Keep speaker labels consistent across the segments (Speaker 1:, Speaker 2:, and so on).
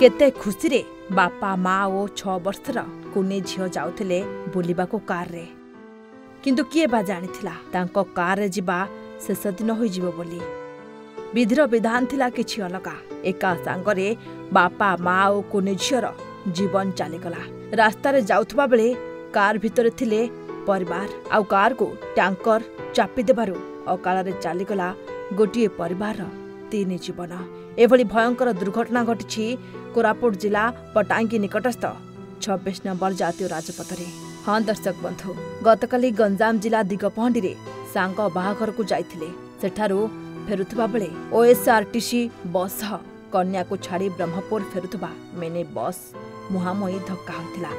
Speaker 1: କେତେ ଖୁସିରେ ବାପା ମା ଓ ଛଅ ବର୍ଷର କୁନି ଝିଅ ଯାଉଥିଲେ ବୁଲିବାକୁ କାରରେ। କିନ୍ତୁ କିଏ ବା ଜାଣିଥିଲା ତାଙ୍କ କାରରେ ଯିବା ଶେଷ ଦିନ ହୋଇଯିବ ବୋଲି। ବିଧିର ବିଧାନ ଥିଲା କିଛି ଅଲଗା। ଏକା ସାଙ୍ଗରେ ବାପା ମା ଓ କୁନି ଝିଅର ଜୀବନ ଚାଲିଗଲା। ରାସ୍ତାରେ ଯାଉଥିବା ବେଳେ କାର ଭିତରେ ଥିଲେ ପରିବାର। ଆଉ କାରକୁ ଟ୍ୟାଙ୍କର ଚାପି ଦେବାରୁ ଅକାଳରେ ଚାଲିଗଲା ଗୋଟିଏ ପରିବାରର ତିନି ଜୀବନ। ଏଭଳି ଭୟଙ୍କର ଦୁର୍ଘଟଣା ଘଟିଛି କୋରାପୁଟ ଜିଲ୍ଲା ପଟାଙ୍ଗୀ ନିକଟସ୍ଥ ଛବିଶ ନମ୍ବର ଜାତୀୟ ରାଜପଥରେ। ହଁ ଦର୍ଶକ ବନ୍ଧୁ ଗତକାଲି ଗଞ୍ଜାମ ଜିଲ୍ଲା ଦିଗପହଣ୍ଡିରେ ସାଙ୍ଗ ବାହାଘରକୁ ଯାଇଥିଲେ। ସେଠାରୁ ଫେରୁଥିବା ବେଳେ ଓଏସ୍ଆରଟିସି ବସ୍ ସହ କନ୍ୟାକୁ ଛାଡ଼ି ବ୍ରହ୍ମପୁର ଫେରୁଥିବା ମିନି ବସ୍ ମୁହାଁମୁହିଁ ଧକ୍କା ହୋଇଥିଲା।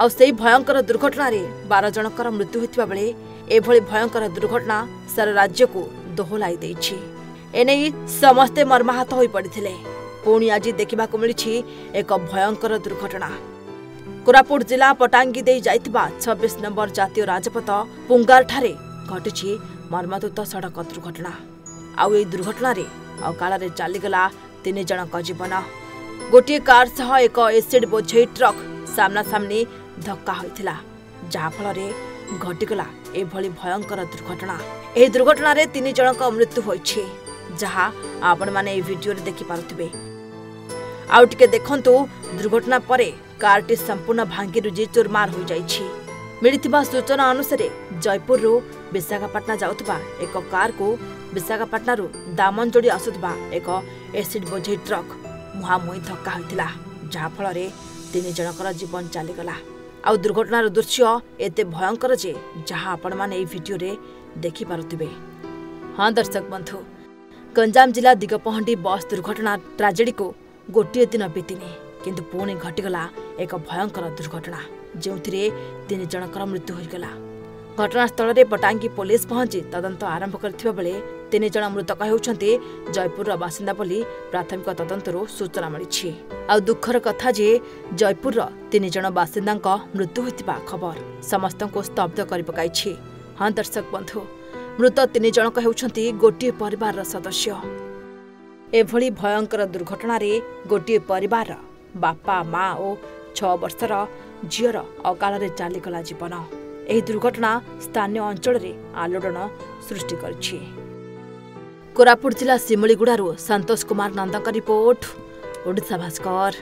Speaker 1: ଆଉ ସେହି ଭୟଙ୍କର ଦୁର୍ଘଟଣାରେ ବାର ଜଣଙ୍କର ମୃତ୍ୟୁ ହୋଇଥିବା ବେଳେ ଏଭଳି ଭୟଙ୍କର ଦୁର୍ଘଟଣା ସାରା ରାଜ୍ୟକୁ ଦୋହଲାଇ ଦେଇଛି। ଏନେଇ ସମସ୍ତେ ମର୍ମାହତ ହୋଇପଡ଼ିଥିଲେ ପୁଣି ଆଜି ଦେଖିବାକୁ ମିଳିଛି ଏକ ଭୟଙ୍କର ଦୁର୍ଘଟଣା କୋରାପୁଟ ଜିଲ୍ଲା ପଟାଙ୍ଗୀ ଦେଇ ଯାଇଥିବା ଛବିଶ ନମ୍ବର ଜାତୀୟ ରାଜପଥ ପୁଙ୍ଗାରଠାରେ ଘଟିଛି ମର୍ମନ୍ତୁତ ସଡ଼କ ଦୁର୍ଘଟଣା ଆଉ ଏହି ଦୁର୍ଘଟଣାରେ ଅକାଳରେ ଚାଲିଗଲା ତିନି ଜଣଙ୍କ ଜୀବନ ଗୋଟିଏ କାର ସହ ଏକ ଏସିଡ୍ ବୋଝେଇ ଟ୍ରକ୍ ସାମ୍ନାସାମ୍ନି ଧକ୍କା ହୋଇଥିଲା ଯାହାଫଳରେ ଘଟିଗଲା ଏଭଳି ଭୟଙ୍କର ଦୁର୍ଘଟଣା ଏହି ଦୁର୍ଘଟଣାରେ ତିନି ଜଣଙ୍କ ମୃତ୍ୟୁ ହୋଇଛି ଯାହା ଆପଣମାନେ ଏହି ଭିଡିଓରେ ଦେଖିପାରୁଥିବେ। ଆଉ ଟିକେ ଦେଖନ୍ତୁ ଦୁର୍ଘଟଣା ପରେ କାରଟି ସମ୍ପୂର୍ଣ୍ଣ ଭାଙ୍ଗିରୁଜି ଚୁରମାର ହୋଇଯାଇଛି। ମିଳିଥିବା ସୂଚନା ଅନୁସାରେ ଜୟପୁରରୁ ବିଶାଖାପାଟଣା ଯାଉଥିବା ଏକ କାରକୁ ବିଶାଖାପାଟଣାରୁ ଦାମନଯୋଡ଼ି ଆସୁଥିବା ଏକ ଏସିଡ୍ ବୋଝେଇ ଟ୍ରକ୍ ମୁହାଁମୁହିଁ ଧକ୍କା ହୋଇଥିଲା ଯାହାଫଳରେ ତିନି ଜଣଙ୍କର ଜୀବନ ଚାଲିଗଲା। ଆଉ ଦୁର୍ଘଟଣାର ଦୃଶ୍ୟ ଏତେ ଭୟଙ୍କର ଯେ ଯାହା ଆପଣମାନେ ଏହି ଭିଡିଓରେ ଦେଖିପାରୁଥିବେ। ହଁ ଦର୍ଶକ ବନ୍ଧୁ ଗଞ୍ଜାମ ଜିଲ୍ଲା ଦିଗପହଣ୍ଡି ବସ୍ ଦୁର୍ଘଟଣା ଟ୍ରାଜେଡିକୁ ଗୋଟିଏ ଦିନ ବିତିନି କିନ୍ତୁ ପୁଣି ଘଟିଗଲା ଏକ ଭୟଙ୍କର ଦୁର୍ଘଟଣା ଯେଉଁଥିରେ ତିନି ଜଣଙ୍କର ମୃତ୍ୟୁ ହୋଇଗଲା ଘଟଣାସ୍ଥଳରେ ପଟାଙ୍ଗୀ ପୋଲିସ ପହଞ୍ଚି ତଦନ୍ତ ଆରମ୍ଭ କରିଥିବା ବେଳେ ତିନି ଜଣ ମୃତକ ହେଉଛନ୍ତି ଜୟପୁରର ବାସିନ୍ଦା ବୋଲି ପ୍ରାଥମିକ ତଦନ୍ତରୁ ସୂଚନା ମିଳିଛି ଆଉ ଦୁଃଖର କଥା ଯେ ଜୟପୁରର ତିନି ଜଣ ବାସିନ୍ଦାଙ୍କ ମୃତ୍ୟୁ ହୋଇଥିବା ଖବର ସମସ୍ତଙ୍କୁ ସ୍ତବ୍ଧ କରିପକାଇଛି ହଁ ଦର୍ଶକ ବନ୍ଧୁ ମୃତ ତିନି ଜଣକ ହେଉଛନ୍ତି ଗୋଟିଏ ପରିବାରର ସଦସ୍ୟ। ଏଭଳି ଭୟଙ୍କର ଦୁର୍ଘଟଣାରେ ଗୋଟିଏ ପରିବାରର ବାପା ମା ଓ ଛଅ ବର୍ଷର ଝିଅର ଅକାଳରେ ଚାଲିଗଲା ଜୀବନ। ଏହି ଦୁର୍ଘଟଣା ସ୍ଥାନୀୟ ଅଞ୍ଚଳରେ ଆଲୋଡ଼ନ ସୃଷ୍ଟି କରିଛି। କୋରାପୁଟ ଜିଲ୍ଲା ଶିମୁଳିଗୁଡ଼ାରୁ ସନ୍ତୋଷ କୁମାର ନନ୍ଦଙ୍କ ରିପୋର୍ଟ ଓଡ଼ିଶା ଭାସ୍କର।